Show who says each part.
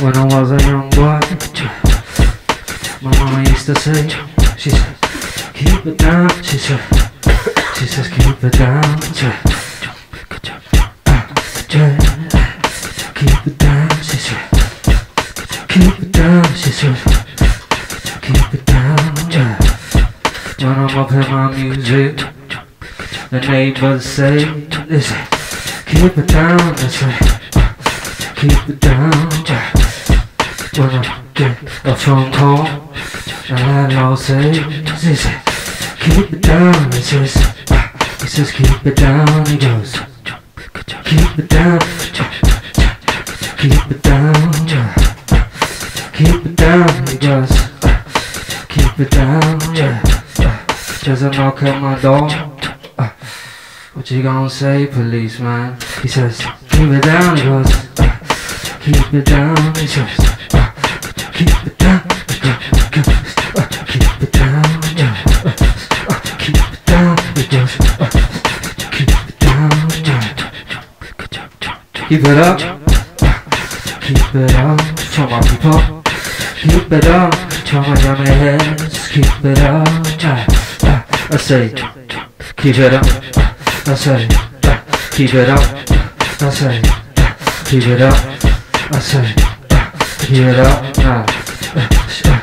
Speaker 1: When I was a young boy, my mama used to say, she said, keep it down. She said, she says, keep it down. Keep it down. She said, keep it down. She said, keep it down. When I'm up in my music, the neighbors say, listen, keep it down. They say, keep it down. I a phone call, the landlord say, he says, keep it down. He says, he says, keep it down. He goes, keep it down. Keep it down. Keep it down. He goes, keep it down. Just a knock at my door. What you gonna say, policeman? He says, keep it down. He goes, keep it down. He says, Up. Uh, Keep it up. For my people. Keep it up. Tell my young heads. Keep it up. Uh, uh, I say, keep it up. I say, uh, keep it up. I say, uh, keep it up. I say, uh, keep it up. Uh, uh, uh,